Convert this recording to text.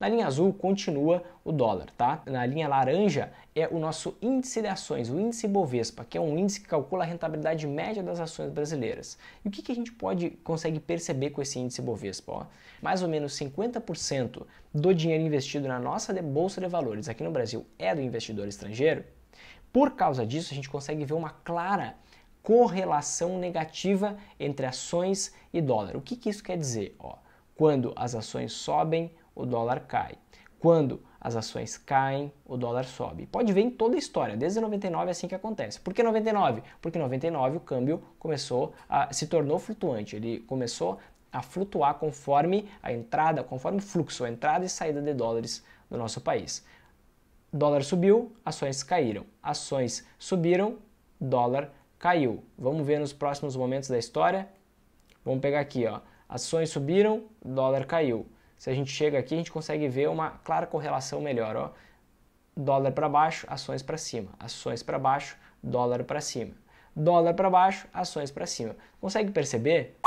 Na linha azul continua o dólar, tá? Na linha laranja é o nosso índice de ações, o índice Bovespa, que é um índice que calcula a rentabilidade média das ações brasileiras. E o que, que a gente pode consegue perceber com esse índice Bovespa? Ó, mais ou menos 50% do dinheiro investido na nossa bolsa de valores aqui no Brasil é do investidor estrangeiro. Por causa disso, a gente consegue ver uma clara correlação negativa entre ações e dólar. O que, que isso quer dizer? Ó, quando as ações sobem, o dólar cai. Quando as ações caem, o dólar sobe. Pode ver em toda a história, desde 99 é assim que acontece. Por que 99? Porque em 99 o câmbio começou a se tornou flutuante, ele começou a flutuar conforme a entrada, conforme o fluxo, a entrada e saída de dólares do nosso país. Dólar subiu, ações caíram. Ações subiram, dólar caiu. Vamos ver nos próximos momentos da história. Vamos pegar aqui, ó. Ações subiram, dólar caiu. Se a gente chega aqui, a gente consegue ver uma clara correlação melhor. Ó. Dólar para baixo, ações para cima. Ações para baixo, dólar para cima. Dólar para baixo, ações para cima. Consegue perceber?